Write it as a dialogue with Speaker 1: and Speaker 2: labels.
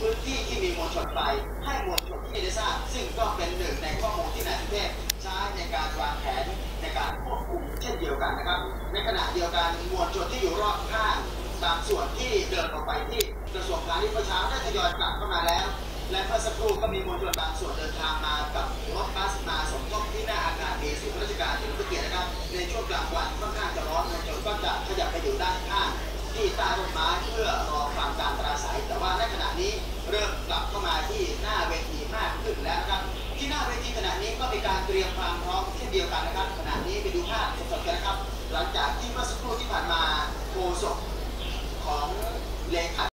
Speaker 1: พื้นที่ที่มีมวลชนไปให้มวลชนที่ได้ทราบ ซึ่งก็เป็นหนึ่งในข้อมูลที่นายสุเทพใช้ในการวางแผนในการควบคุมเช่นเดียวกันนะครับ ในขณะเดียวกันมวลชนที่อยู่รอบข้างบางส่วนที่เดินออกไปที่กระทรวงพาณิชย์เมื่อเช้าได้ทยอยกลับเข้ามาแล้ว และเมื่อสักครู่ก็มีมวลชนบางส่วนเดินทางมากับรถบัสมาสมทบที่หน้าอาคารมีศูนย์ราชการเฉลิมพระเกียรตินะครับ ในช่วงกลางวันค่อนข้างจะร้อนมวลชนก็จะขยับไปอยู่ด้านข้างที่ใต้ต้นไม้เพื่อรอฟังการปราศัยแต่ว่าในขณะนี้ นี้ก็มีการเตรียมความพร้อมเช่นเดียวกันนะครับขณะนี้ไปดูภาพสดๆกันะครับ หลังจากที่เมื่อสักครู่ที่ผ่านมาโฆษกของเล